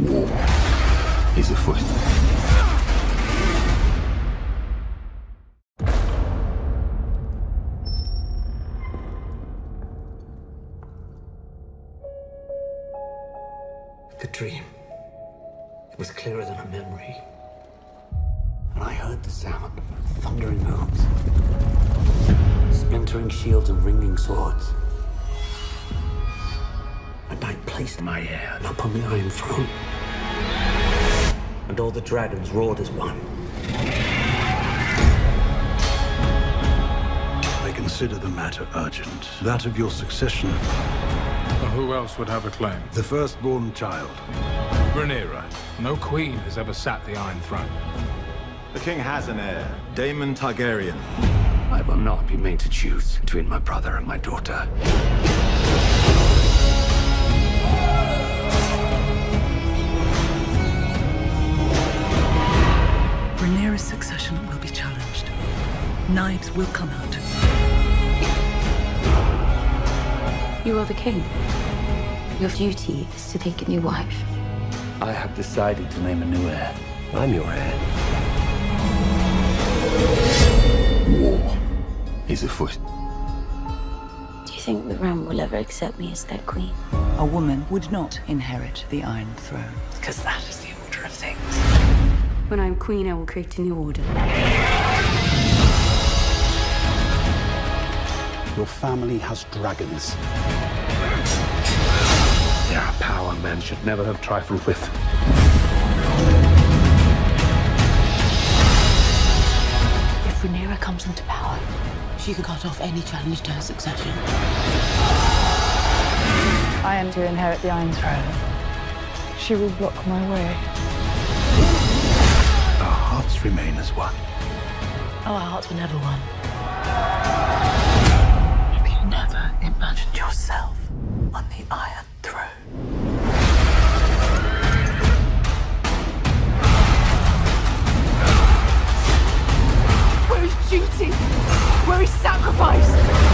War is afoot. The dream. It was clearer than a memory. And I heard the sound of thundering hooves, splintering shields and ringing swords. And placed my heir upon the Iron Throne. And all the dragons roared as one. I consider the matter urgent. That of your succession. Well, who else would have a claim? The firstborn child. Rhaenyra. No queen has ever sat the Iron Throne. The king has an heir, Daemon Targaryen. I will not be made to choose between my brother and my daughter. Knives will come out. You are the king. Your duty is to take a new wife. I have decided to name a new heir. I'm your heir. War is afoot. Do you think the realm will ever accept me as their queen? A woman would not inherit the Iron Throne, because that is the order of things. When I'm queen, I will create a new order. Your family has dragons. They are a power men should never have trifled with. If Rhaenyra comes into power, she could cut off any challenge to her succession. I am to inherit the Iron Throne. She will block my way. Our hearts remain as one. Oh, our hearts were never one. sacrifice!